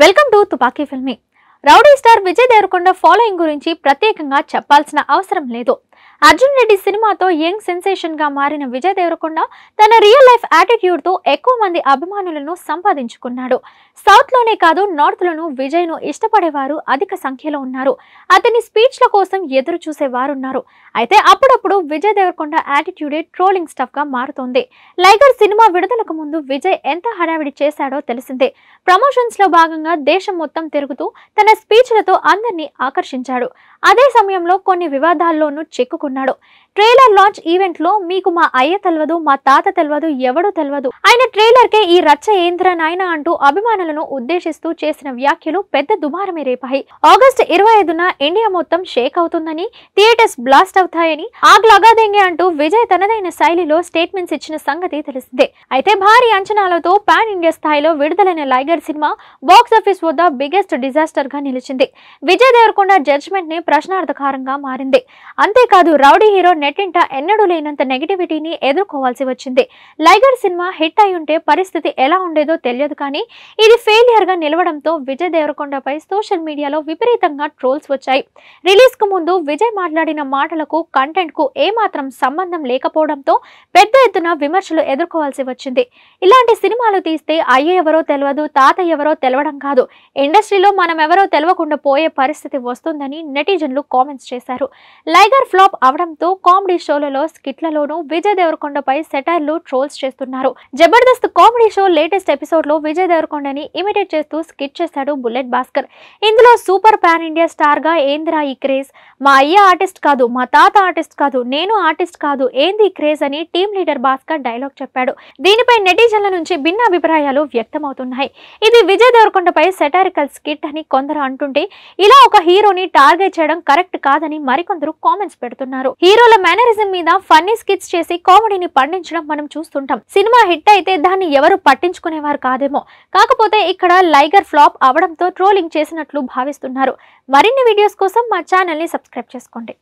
Welcome to Tupaki filmy. Rowdy star Vijay Deverakonda following గురించి ప్రత్యేకంగా చెప్పాల్సిన అవసరం లేదు. అర్జున్ రెడ్డి సినిమాతో యంగ్ సెన్సేషన్గా మారిన విజయ్ దేవరకొండ తన రియల్ లైఫ్ యాటిట్యూడ్తో ఎక్కువ మంది అభిమానులను సంపాదించుకున్నాడు. సౌత్లోనే కాదు నార్త్ లోను విజయ్ను ఇష్టపడేవారు అధిక సంఖ్యలో ఉన్నారు. అతని స్పీచ్ల కోసం ఎదురు చూసేవారున్నారు అయితే అప్పుడప్పుడు విజయ్ దేవరకొండ యాటిట్యూడే ట్రోలింగ్ స్టఫ్గా మారుతోంది. లైగర్ సినిమా విడుదలకు ముందు విజయ్ ఎంత హడావిడి చేశాడో తెలిసిందే. ప్రమోషన్స్లో భాగంగా దేశం మొత్తం తిరుగుతూ తన స్పీచ్లతో అందరినీ ఆకర్షించాడు. అదే సమయంలో కొన్ని వివాదాల్లోనూ చిక్కుకున్నాడు ట్రైలర్ లాంచ్ ఈవెంట్లో మీకు మా అయ్య తెలియదు మా తాత తెలియదు ఎవడో తెలియదు ఆయన ట్రైలర్ కే ఈ రచ్చ ఏంద్ర నాయన అంటూ అభిమానులను ఉద్దేశిస్తూ చేసిన వ్యాఖ్యలు పెద్ద దుమారమే రేపాయి. ఆగస్ట్ ఇరవై ఐదున ఇండియా మొత్తం షేక్ అవుతుందని థియేటర్స్ బ్లాస్ట్ అవుతాయని ఆగ్ లగాదెంగే అంటూ విజయ్ తనదైన శైలిలో స్టేట్మెంట్స్ ఇచ్చిన సంగతి తెలిసిందే. అయితే భారీ అంచనాలతో పాన్ ఇండియా స్థాయిలో విడుదలైన లైగర్ సినిమా బాక్స్ ఆఫీస్ వద్ద బిగ్గెస్ట్ డిజాస్టర్గా నిలిచింది. విజయ్ దేవరకొండ జడ్జ్మెంట్ని ప్రశ్నార్థకారంగా మారింది. అంతేకాదు రౌడీ హీరో నెట్టింట ఎన్నడూ లేనంత నెగిటివిటీని ఎదుర్కోవాల్సి వచ్చింది. లైగర్ సినిమా హిట్ అయి ఉంటే పరిస్థితి ఎలా ఉండేదో తెలియదు కానీ ఇది ఫెయిలియర్గా నిలవడంతో విజయ్ దేవరకొండపై సోషల్ మీడియాలో విపరీతంగా ట్రోల్స్ వచ్చాయి. రిలీజ్కు ముందు విజయ్ మాట్లాడిన మాటలకు కంటెంట్కు ఏమాత్రం సంబంధం లేకపోవడంతో పెద్ద ఎత్తున విమర్శలు ఎదుర్కోవాల్సి వచ్చింది. ఇలాంటి సినిమాలు తీస్తే అయ్య ఎవరో తెలియదు తాత ఎవరో తెలవడం కాదు. ఇండస్ట్రీలో మనం ఎవరో తెలవకుండా పోయే పరిస్థితి వస్తుందని నెటిజన్లు కామెంట్స్ చేశారు. లైగర్ ఫ్లాప్ అవడంతో కామెడీ షోలలో స్కిట్లలోనూ విజయ్ దేవరకొండపై సెటైర్లు ట్రోల్స్ చేస్తున్నారు. జబర్దస్త్ కామెడీ షో లేటెస్ట్ ఎపిసోడ్లో విజయ్ దేవరకొండని ఇమిటేట్ చేస్తూ స్కిట్ చేశాడు బుల్లెట్ భాస్కర్. ఇందులో సూపర్ పాన్ ఇండియా స్టార్గా ఏందిరా ఈ క్రేజ్? మా అయ్య ఆర్టిస్ట్ కాదు మా తాత ఆర్టిస్ట్ కాదు నేను ఆర్టిస్ట్ కాదు ఏంది క్రేజ్ అని టీమ్ లీడర్ భాస్కర్ డైలాగ్ చెప్పాడు. దీనిపై నెటిజన్ల నుంచి భిన్న అభిప్రాయాలు వ్యక్తమవుతున్నాయి. ఇది విజయ్ దేవరకొండపై సెటారికల్ స్కిట్ అని కొందరు అంటుంటే ఇలా ఒక హీరోని టార్గెట్ చేయడం కరెక్ట్ కాదని మరికొందరు కామెంట్స్ పెడుతున్నారు. హీరోల మేనరిజం మీద ఫన్నీ స్కిట్స్ చేసి కామెడీని పండించడం మనం చూస్తుంటాం. సినిమా హిట్ అయితే దాన్ని ఎవరు పట్టించుకునేవారు కాదేమో. కాకపోతే ఇక్కడ లైగర్ ఫ్లాప్ అవడంతో ట్రోలింగ్ చేసినట్లు భావిస్తున్నారు. మరిన్ని వీడియోస్ కోసం మా ఛానల్ని సబ్స్క్రైబ్ చేసుకోండి.